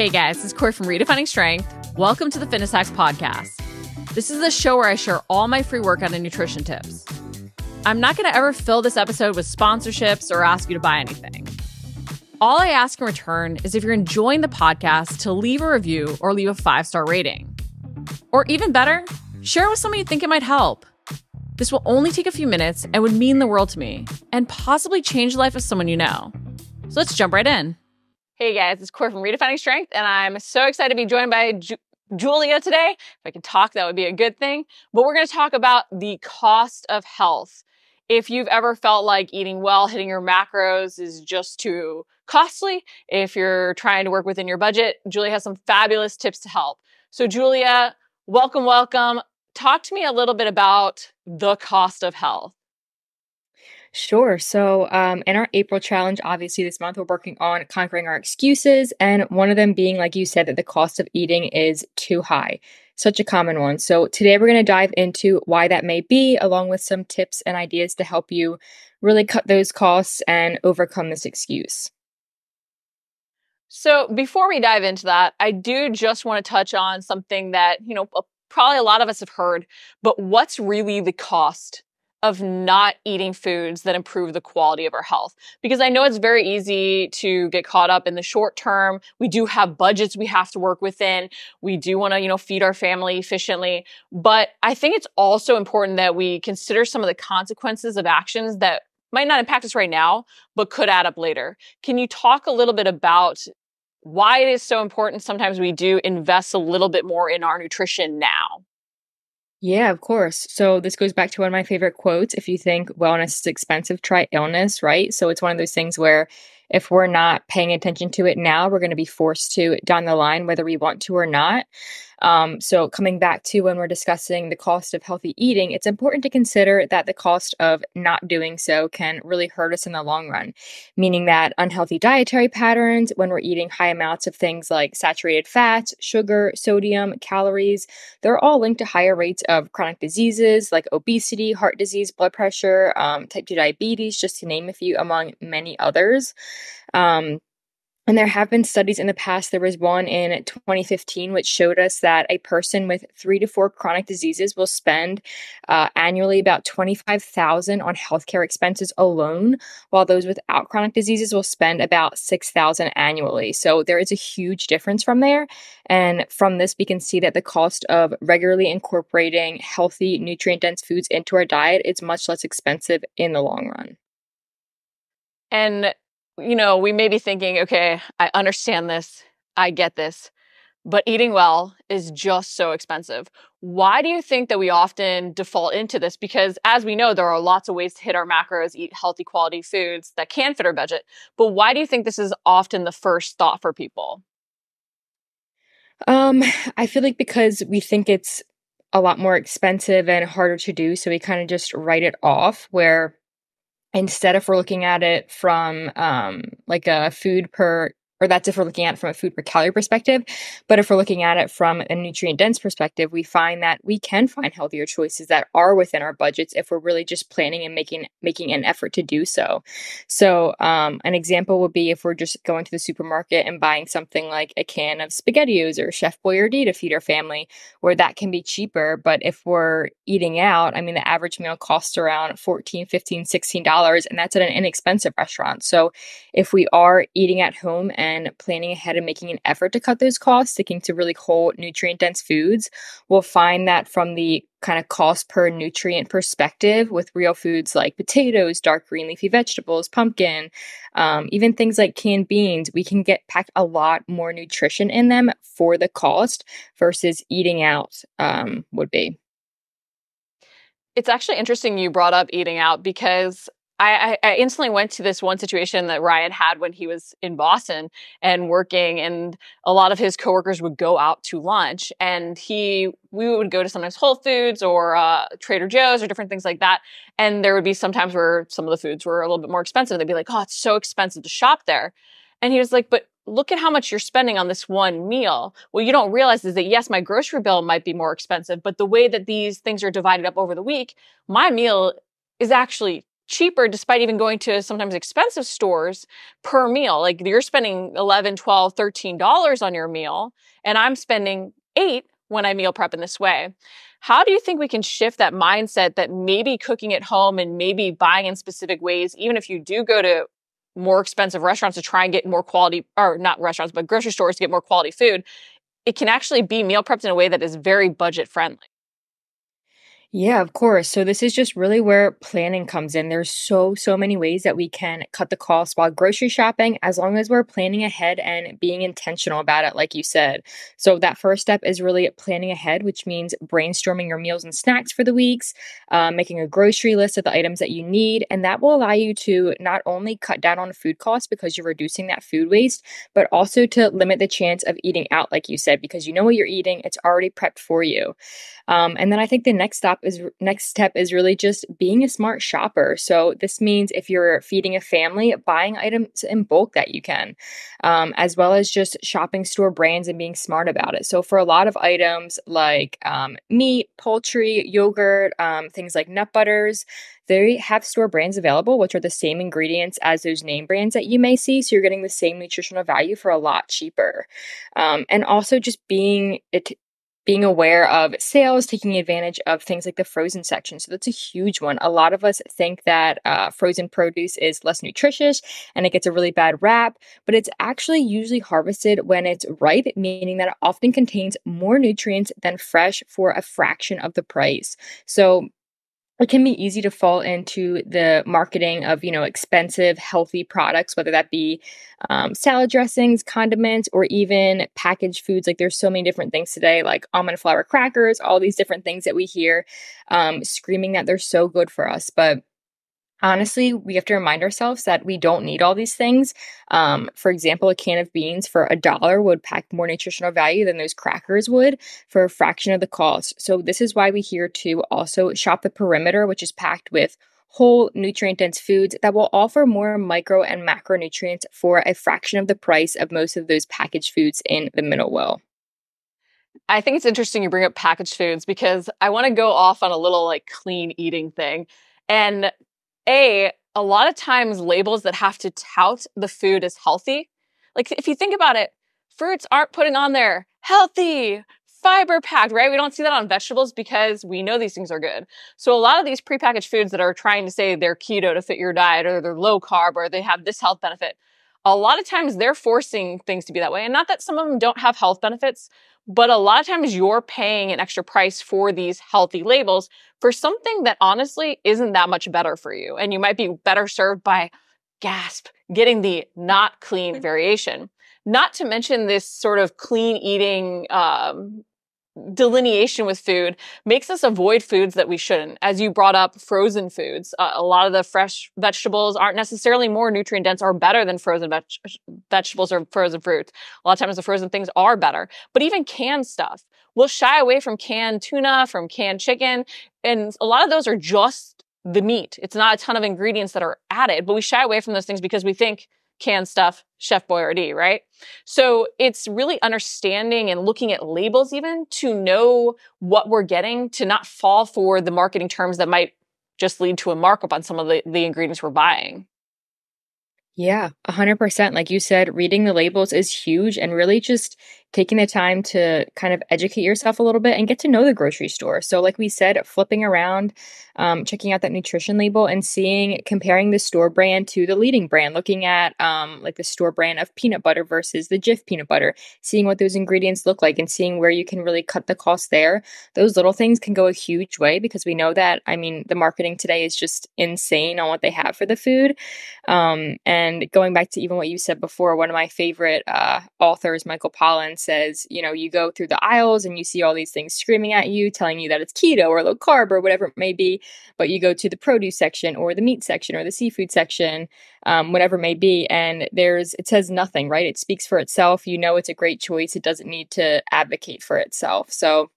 Hey guys, is Corey from Redefining Strength. Welcome to the Fitness Hacks Podcast. This is the show where I share all my free workout and nutrition tips. I'm not going to ever fill this episode with sponsorships or ask you to buy anything. All I ask in return is if you're enjoying the podcast to leave a review or leave a five star rating. Or even better, share it with someone you think it might help. This will only take a few minutes and would mean the world to me and possibly change the life of someone you know. So let's jump right in. Hey guys, it's Corey from Redefining Strength, and I'm so excited to be joined by Ju- Julia today. If I could talk, that would be a good thing. But we're going to talk about the cost of health. If you've ever felt like eating well, hitting your macros is just too costly, if you're trying to work within your budget, Julia has some fabulous tips to help. So, Julia, welcome, welcome. Talk to me a little bit about the cost of health. Sure. So, um, in our April challenge, obviously this month we're working on conquering our excuses, and one of them being, like you said, that the cost of eating is too high. Such a common one. So, today we're going to dive into why that may be, along with some tips and ideas to help you really cut those costs and overcome this excuse. So, before we dive into that, I do just want to touch on something that, you know, probably a lot of us have heard, but what's really the cost of not eating foods that improve the quality of our health. Because I know it's very easy to get caught up in the short term. We do have budgets we have to work within. We do want to, you know, feed our family efficiently. But I think it's also important that we consider some of the consequences of actions that might not impact us right now, but could add up later. Can you talk a little bit about why it is so important sometimes we do invest a little bit more in our nutrition now? Yeah, of course. So this goes back to one of my favorite quotes. If you think wellness is expensive, try illness, right? So it's one of those things where if we're not paying attention to it now, we're going to be forced to down the line, whether we want to or not. Um, so, coming back to when we're discussing the cost of healthy eating, it's important to consider that the cost of not doing so can really hurt us in the long run, meaning that unhealthy dietary patterns, when we're eating high amounts of things like saturated fats, sugar, sodium, calories, they're all linked to higher rates of chronic diseases like obesity, heart disease, blood pressure, um, type 2 diabetes, just to name a few among many others. Um, and there have been studies in the past. There was one in 2015 which showed us that a person with three to four chronic diseases will spend uh, annually about 25,000 on healthcare expenses alone, while those without chronic diseases will spend about 6,000 annually. So there is a huge difference from there. And from this, we can see that the cost of regularly incorporating healthy, nutrient dense foods into our diet is much less expensive in the long run. And you know, we may be thinking, okay, I understand this, I get this, but eating well is just so expensive. Why do you think that we often default into this? Because as we know, there are lots of ways to hit our macros, eat healthy quality foods that can fit our budget. But why do you think this is often the first thought for people? Um, I feel like because we think it's a lot more expensive and harder to do, so we kind of just write it off where instead if we're looking at it from um, like a food per or that's if we're looking at it from a food per calorie perspective. But if we're looking at it from a nutrient dense perspective, we find that we can find healthier choices that are within our budgets if we're really just planning and making making an effort to do so. So um, an example would be if we're just going to the supermarket and buying something like a can of SpaghettiOs or Chef Boyardee to feed our family, where that can be cheaper. But if we're eating out, I mean, the average meal costs around 14 15 $16, and that's at an inexpensive restaurant. So if we are eating at home and and planning ahead and making an effort to cut those costs, sticking to really whole nutrient dense foods, we'll find that from the kind of cost per nutrient perspective with real foods like potatoes, dark green leafy vegetables, pumpkin, um, even things like canned beans, we can get packed a lot more nutrition in them for the cost versus eating out um, would be. It's actually interesting you brought up eating out because I, I, instantly went to this one situation that Ryan had when he was in Boston and working, and a lot of his coworkers would go out to lunch, and he we would go to sometimes Whole Foods or uh, Trader Joe's or different things like that, and there would be sometimes where some of the foods were a little bit more expensive. They'd be like, "Oh, it's so expensive to shop there," and he was like, "But." Look at how much you're spending on this one meal. What you don't realize is that yes, my grocery bill might be more expensive, but the way that these things are divided up over the week, my meal is actually cheaper despite even going to sometimes expensive stores per meal. Like you're spending 11, 12, 13 dollars on your meal and I'm spending 8 when I meal prep in this way. How do you think we can shift that mindset that maybe cooking at home and maybe buying in specific ways even if you do go to more expensive restaurants to try and get more quality or not restaurants but grocery stores to get more quality food, it can actually be meal prepped in a way that is very budget friendly. Yeah, of course. So this is just really where planning comes in. There's so, so many ways that we can cut the cost while grocery shopping, as long as we're planning ahead and being intentional about it, like you said. So that first step is really planning ahead, which means brainstorming your meals and snacks for the weeks, uh, making a grocery list of the items that you need. And that will allow you to not only cut down on food costs because you're reducing that food waste, but also to limit the chance of eating out, like you said, because you know what you're eating, it's already prepped for you. Um, and then I think the next step is next step is really just being a smart shopper. So this means if you're feeding a family, buying items in bulk that you can, um, as well as just shopping store brands and being smart about it. So for a lot of items like um, meat, poultry, yogurt, um, things like nut butters, they have store brands available, which are the same ingredients as those name brands that you may see. So you're getting the same nutritional value for a lot cheaper. Um, and also just being it being aware of sales, taking advantage of things like the frozen section. So that's a huge one. A lot of us think that uh, frozen produce is less nutritious and it gets a really bad rap, but it's actually usually harvested when it's ripe, meaning that it often contains more nutrients than fresh for a fraction of the price. So it can be easy to fall into the marketing of you know expensive healthy products whether that be um, salad dressings condiments or even packaged foods. Like there's so many different things today like almond flour crackers all these different things that we hear um, screaming that they're so good for us. But honestly, we have to remind ourselves that we don't need all these things. Um, for example, a can of beans for a dollar would pack more nutritional value than those crackers would for a fraction of the cost. So, this is why we here to also shop the perimeter, which is packed with whole nutrient dense foods that will offer more micro and macronutrients for a fraction of the price of most of those packaged foods in the middle well. I think it's interesting you bring up packaged foods because I want to go off on a little like clean eating thing. And a, a lot of times labels that have to tout the food as healthy. Like if you think about it, fruits aren't putting on there healthy, fiber packed, right? We don't see that on vegetables because we know these things are good. So a lot of these prepackaged foods that are trying to say they're keto to fit your diet or they're low carb or they have this health benefit, a lot of times they're forcing things to be that way. And not that some of them don't have health benefits, but a lot of times you're paying an extra price for these healthy labels for something that honestly isn't that much better for you. And you might be better served by gasp, getting the not clean variation. Not to mention this sort of clean eating um, delineation with food makes us avoid foods that we shouldn't. As you brought up, frozen foods. Uh, a lot of the fresh vegetables aren't necessarily more nutrient dense or better than frozen veg- vegetables or frozen fruits. A lot of times the frozen things are better. But even canned stuff, we'll shy away from canned tuna, from canned chicken, and a lot of those are just the meat. It's not a ton of ingredients that are added, but we shy away from those things because we think canned stuff, Chef Boyardee, right? So it's really understanding and looking at labels even to know what we're getting to not fall for the marketing terms that might just lead to a markup on some of the, the ingredients we're buying. Yeah, 100%. Like you said, reading the labels is huge and really just taking the time to kind of educate yourself a little bit and get to know the grocery store. So, like we said, flipping around, um, checking out that nutrition label and seeing, comparing the store brand to the leading brand, looking at um, like the store brand of peanut butter versus the Jif peanut butter, seeing what those ingredients look like and seeing where you can really cut the cost there. Those little things can go a huge way because we know that, I mean, the marketing today is just insane on what they have for the food. Um, and going back to even what you said before, one of my favorite uh, authors, Michael Pollan, says, you know, you go through the aisles and you see all these things screaming at you, telling you that it's keto or low carb or whatever it may be. But you go to the produce section or the meat section or the seafood section, um, whatever it may be, and there's it says nothing, right? It speaks for itself. You know, it's a great choice. It doesn't need to advocate for itself. So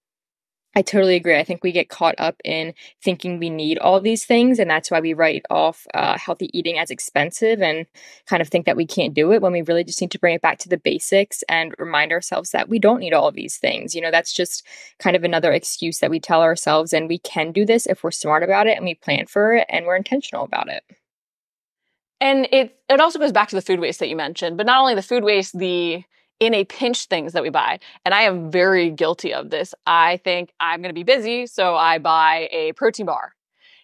I totally agree. I think we get caught up in thinking we need all these things, and that's why we write off uh, healthy eating as expensive and kind of think that we can't do it when we really just need to bring it back to the basics and remind ourselves that we don't need all of these things. You know, that's just kind of another excuse that we tell ourselves, and we can do this if we're smart about it and we plan for it and we're intentional about it. And it it also goes back to the food waste that you mentioned, but not only the food waste, the in a pinch things that we buy. And I am very guilty of this. I think I'm going to be busy, so I buy a protein bar.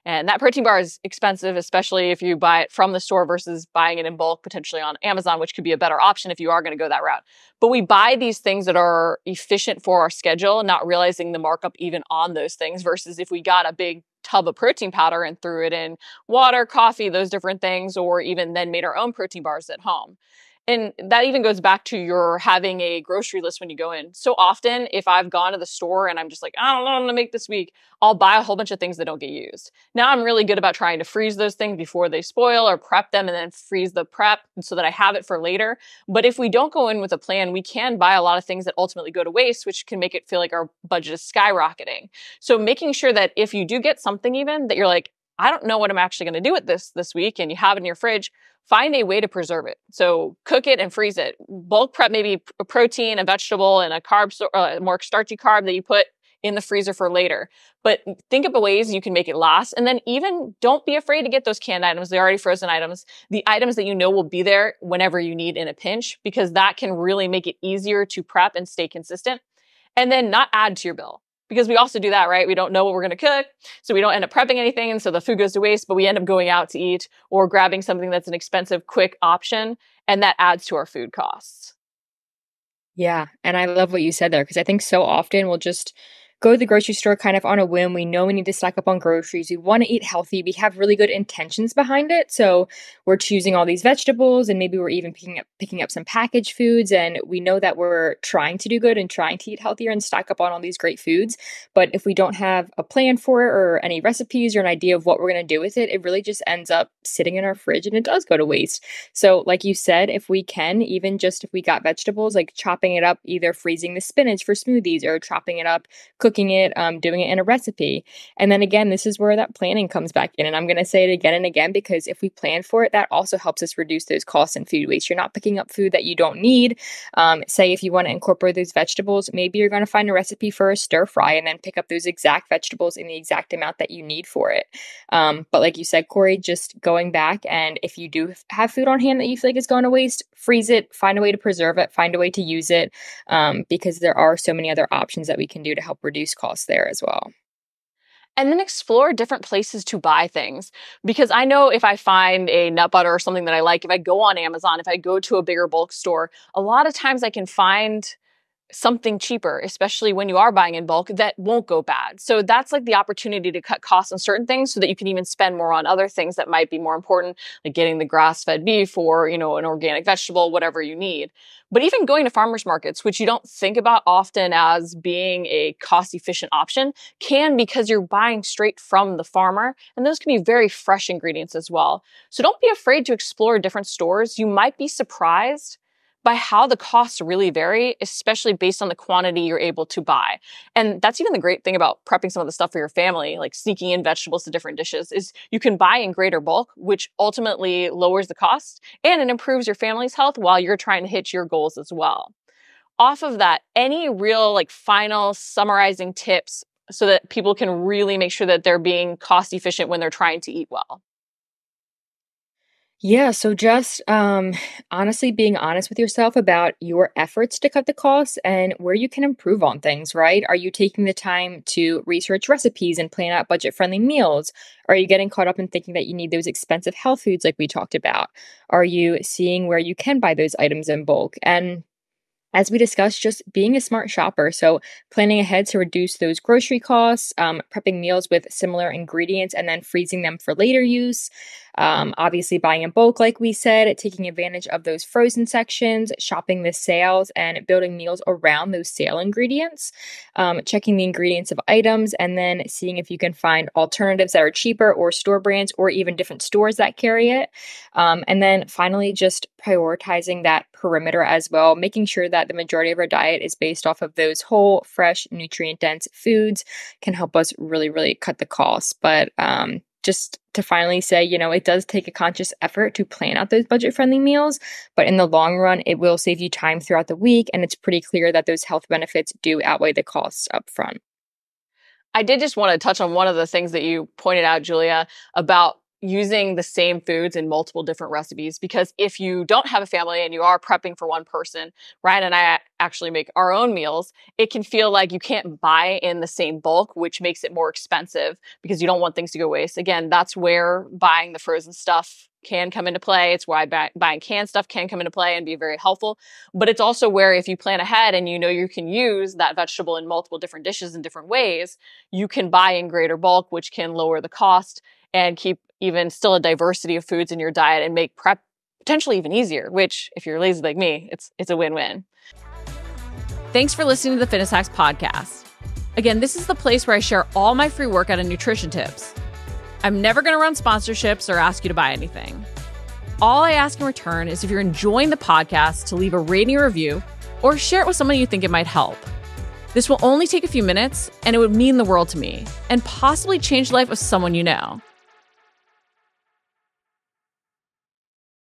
And that protein bar is expensive, especially if you buy it from the store versus buying it in bulk, potentially on Amazon, which could be a better option if you are going to go that route. But we buy these things that are efficient for our schedule, not realizing the markup even on those things versus if we got a big tub of protein powder and threw it in water, coffee, those different things, or even then made our own protein bars at home and that even goes back to your having a grocery list when you go in. So often, if I've gone to the store and I'm just like, I don't know what I'm gonna make this week, I'll buy a whole bunch of things that don't get used. Now I'm really good about trying to freeze those things before they spoil or prep them and then freeze the prep so that I have it for later. But if we don't go in with a plan, we can buy a lot of things that ultimately go to waste, which can make it feel like our budget is skyrocketing. So making sure that if you do get something even that you're like, I don't know what I'm actually going to do with this this week and you have it in your fridge, find a way to preserve it. So cook it and freeze it. Bulk prep maybe a protein, a vegetable, and a carb, uh, more starchy carb that you put in the freezer for later. But think of ways you can make it last. And then even don't be afraid to get those canned items, the already frozen items, the items that you know will be there whenever you need in a pinch, because that can really make it easier to prep and stay consistent. And then not add to your bill because we also do that, right? We don't know what we're going to cook. So we don't end up prepping anything. And so the food goes to waste, but we end up going out to eat or grabbing something that's an expensive, quick option. And that adds to our food costs. Yeah. And I love what you said there because I think so often we'll just go to the grocery store kind of on a whim. We know we need to stock up on groceries. We want to eat healthy. We have really good intentions behind it. So we're choosing all these vegetables and maybe we're even picking up picking up some packaged foods and we know that we're trying to do good and trying to eat healthier and stock up on all these great foods. But if we don't have a plan for it or any recipes or an idea of what we're going to do with it, it really just ends up sitting in our fridge and it does go to waste. So like you said, if we can, even just if we got vegetables, like chopping it up, either freezing the spinach for smoothies or chopping it up, cooking it, um, doing it in a recipe. And then again, this is where that planning comes back in. And I'm going to say it again and again because if we plan for it, that also helps us reduce those costs and food waste. You're not picking up food that you don't need. Um, say if you want to incorporate those vegetables, maybe you're going to find a recipe for a stir fry and then pick up those exact vegetables in the exact amount that you need for it. Um, but like you said, Corey, just going back and if you do have food on hand that you feel like is going to waste, freeze it, find a way to preserve it, find a way to use it um, because there are so many other options that we can do to help reduce costs costs there as well and then explore different places to buy things. Because I know if I find a nut butter or something that I like, if I go on Amazon, if I go to a bigger bulk store, a lot of times I can find something cheaper, especially when you are buying in bulk, that won't go bad. So that's like the opportunity to cut costs on certain things so that you can even spend more on other things that might be more important, like getting the grass-fed beef or, you know, an organic vegetable, whatever you need. But even going to farmers markets, which you don't think about often as being a cost efficient option, can because you're buying straight from the farmer. And those can be very fresh ingredients as well. So don't be afraid to explore different stores. You might be surprised by how the costs really vary, especially based on the quantity you're able to buy. And that's even the great thing about prepping some of the stuff for your family, like sneaking in vegetables to different dishes, is you can buy in greater bulk, which ultimately lowers the cost and it improves your family's health while you're trying to hit your goals as well. Off of that, any real like final summarizing tips so that people can really make sure that they're being cost efficient when they're trying to eat well? Yeah, so just um, honestly being honest with yourself about your efforts to cut the costs and where you can improve on things, right? Are you taking the time to research recipes and plan out budget friendly meals? Are you getting caught up in thinking that you need those expensive health foods like we talked about? Are you seeing where you can buy those items in bulk? And as we discussed, just being a smart shopper. So, planning ahead to reduce those grocery costs, um, prepping meals with similar ingredients, and then freezing them for later use. Um, obviously, buying in bulk, like we said, taking advantage of those frozen sections, shopping the sales, and building meals around those sale ingredients, um, checking the ingredients of items, and then seeing if you can find alternatives that are cheaper or store brands or even different stores that carry it. Um, and then finally, just prioritizing that perimeter as well, making sure that the majority of our diet is based off of those whole, fresh, nutrient dense foods can help us really, really cut the costs. But um, just to finally say, you know, it does take a conscious effort to plan out those budget friendly meals, but in the long run, it will save you time throughout the week. And it's pretty clear that those health benefits do outweigh the costs up front. I did just want to touch on one of the things that you pointed out, Julia, about using the same foods in multiple different recipes because if you don't have a family and you are prepping for one person, Ryan and I actually make our own meals, it can feel like you can't buy in the same bulk, which makes it more expensive because you don't want things to go waste. Again, that's where buying the frozen stuff can come into play. It's why buy, buying canned stuff can come into play and be very helpful. But it's also where if you plan ahead and you know you can use that vegetable in multiple different dishes in different ways, you can buy in greater bulk, which can lower the cost and keep even still a diversity of foods in your diet and make prep potentially even easier, which if you're lazy like me, it's it's a win-win. Thanks for listening to the Fitness Hacks podcast. Again, this is the place where I share all my free workout and nutrition tips. I'm never going to run sponsorships or ask you to buy anything. All I ask in return is if you're enjoying the podcast to leave a rating or review or share it with someone you think it might help. This will only take a few minutes and it would mean the world to me and possibly change the life of someone you know.